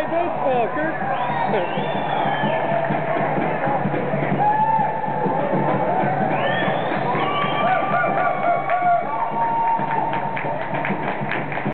right baseball, Kirk.